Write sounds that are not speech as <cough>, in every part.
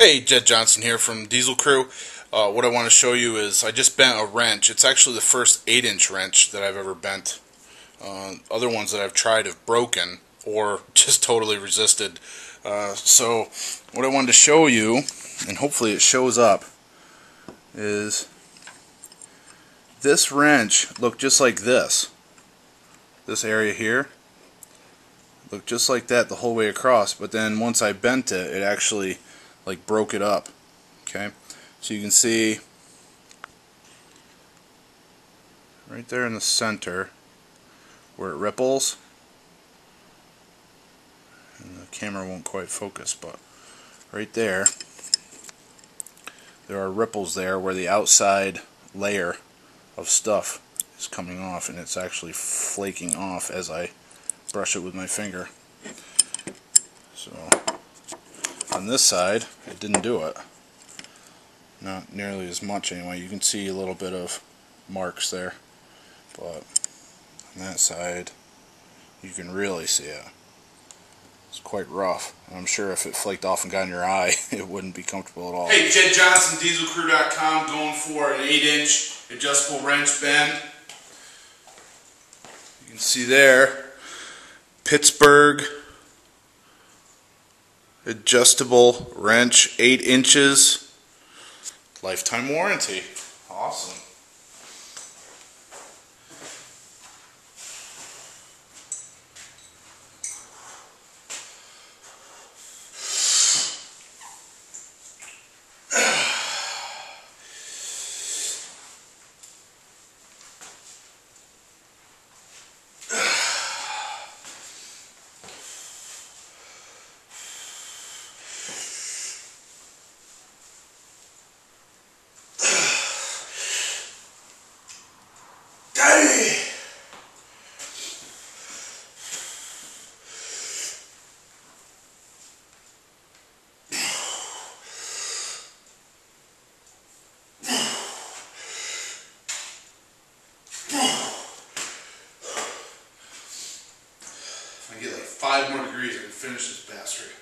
Hey, Jedd Johnson here from Diesel Crew. Uh, what I want to show you is I just bent a wrench. It's actually the first 8-inch wrench that I've ever bent. Uh, other ones that I've tried have broken or <laughs> just totally resisted. Uh, so what I wanted to show you, and hopefully it shows up, is this wrench looked just like this. This area here looked just like that the whole way across, but then once I bent it, it actually like broke it up. Okay, so you can see right there in the center where it ripples. And the camera won't quite focus, but right there, there are ripples there where the outside layer of stuff is coming off and it's actually flaking off as I brush it with my finger. So on this side, it didn't do it. Not nearly as much anyway. You can see a little bit of marks there. But on that side, you can really see it. It's quite rough. I'm sure if it flaked off and got in your eye, <laughs> it wouldn't be comfortable at all. Hey, Jedd Johnson, DieselCrew.com, going for an 8-inch adjustable wrench bend. You can see there, Pittsburgh adjustable wrench, 8 inches, lifetime warranty. Awesome. I get like five more degrees, can finish this bastard.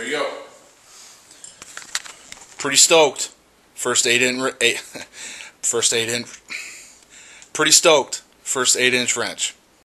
There you go. Pretty stoked. First 8 inch, eight, <laughs> first 8 inch, pretty stoked. First 8 inch wrench.